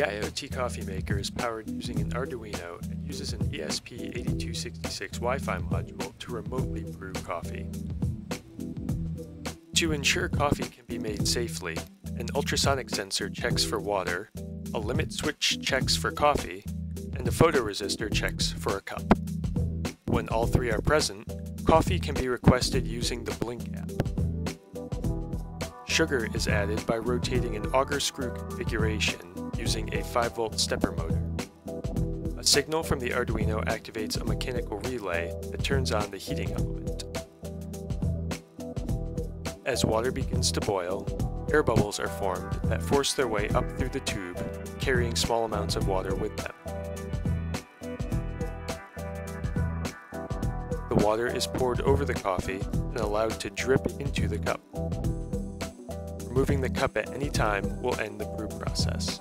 The IoT coffee maker is powered using an Arduino and uses an ESP8266 Wi-Fi module to remotely brew coffee. To ensure coffee can be made safely, an ultrasonic sensor checks for water, a limit switch checks for coffee, and a photoresistor checks for a cup. When all three are present, coffee can be requested using the Blynk app. Sugar is added by rotating an auger screw configuration using a 5 volt stepper motor. A signal from the Arduino activates a mechanical relay that turns on the heating element. As water begins to boil, air bubbles are formed that force their way up through the tube, carrying small amounts of water with them. The water is poured over the coffee and allowed to drip into the cup. Removing the cup at any time will end the brew process.